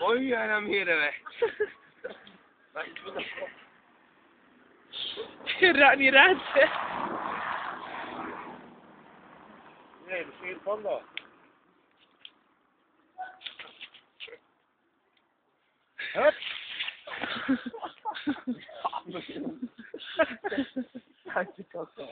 Oy anam yere be. Rani razie. Nie, to jest fondo.